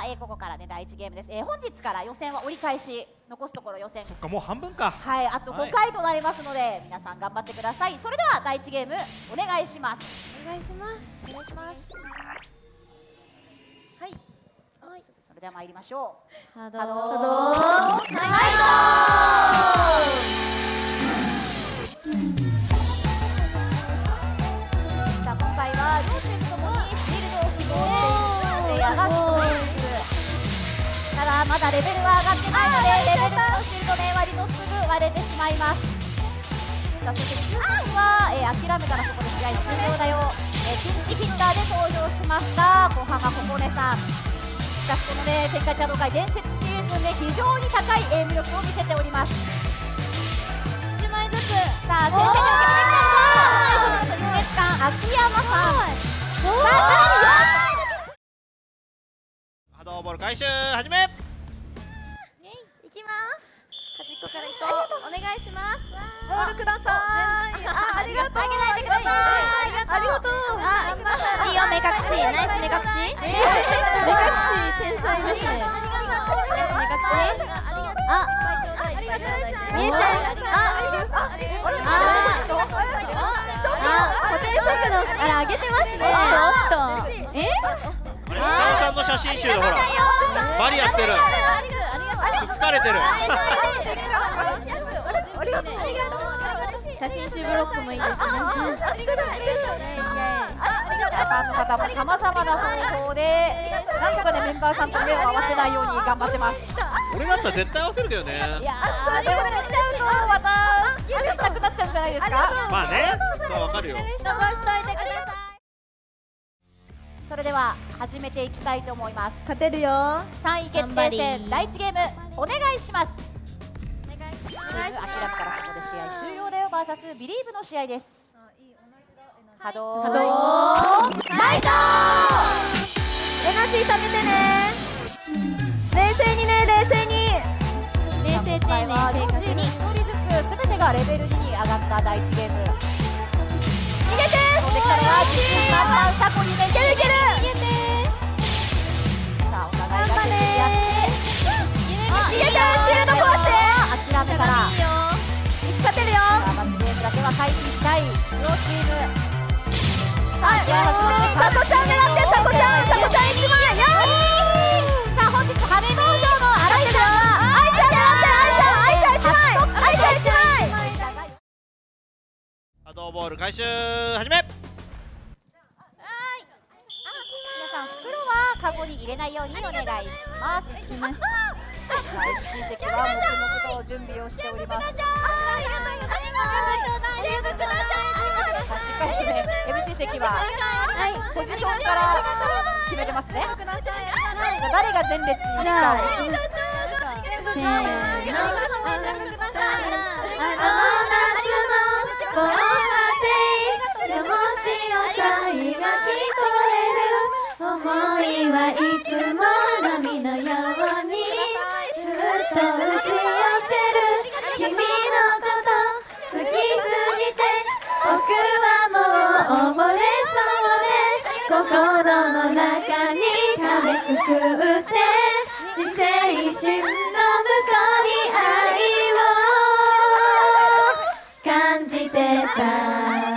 あ、えー、ここからね第1ゲームです、えー、本日から予選は折り返し残すところ予選。そっかもう半分か。はいあと5回となりますので、はい、皆さん頑張ってください。それでは第1ゲームお願いします。お願いします。お願いします。はい。はい。それでは参りましょう。波動波動波動まだレベルは上がってないのでレベルのシールドね割のすぐ割れてしまいますさあそして9番は、えー、諦めたらそこで試合終了だよ、えー、ピンチヒッターで登場しました後半はここねさんしかしこのね天下茶道会伝説シーズンで非常に高いエイム力を見せております1枚ずつさあ先生にお決め優越感秋山さん。さあ波動ボール回収始め！こから行こう。お願いします。ボールください。あありがとう。あげないでくださいありがとう。あいいよ目隠しナイス目隠し目隠し天才ですねナイス目隠しあ見えちゃうああ固定速度あら上げてますねおっとえあさんの写真集でほらバリアしてるくっつかれてる写真集ブロックもいいですね。ファンの方もさまざまな方法で、なんとかねメンバーさんと目を合わせないように頑張ってます。俺だったら絶対合わせるけどね。いやー、でもね、ちゃうとまたなくなっちゃうんじゃないですか？まあね、そうわかるよ。伸ばしといてください。それでは始めていきたいと思います。勝てるよ。3位決定戦第1ゲームお願いします。チーム諦めたらそこで試合終了だよ VS ビリーブの試合です。波動。波動。ライト。エナジー貯めてね。冷静にね冷静に。冷静丁寧正確に1人ずつ全てがレベル2に上がった第1ゲームサコにねいけるけるさあお互いが手やって逃げてシールド壊して諦めたら勝てるよまずゲームだけは回避したい両チームはい佐藤ちゃん狙って佐藤ちゃん佐藤ちゃん1枚よさあ本日羽登場の荒井ちゃんは愛ちゃん愛ちゃん愛ちゃん愛ちゃん1枚愛ちゃん1枚波動ボール回収始めカゴに入れないようにお願いします。はい、親戚は黙々と準備をしております。ありがとうござい。しっかりね、MC 席は、はい、ポジションから決めてます。ね。誰が前列にいるかを。せーの。心の中に壁作って自生心の向こうに愛を感じてた。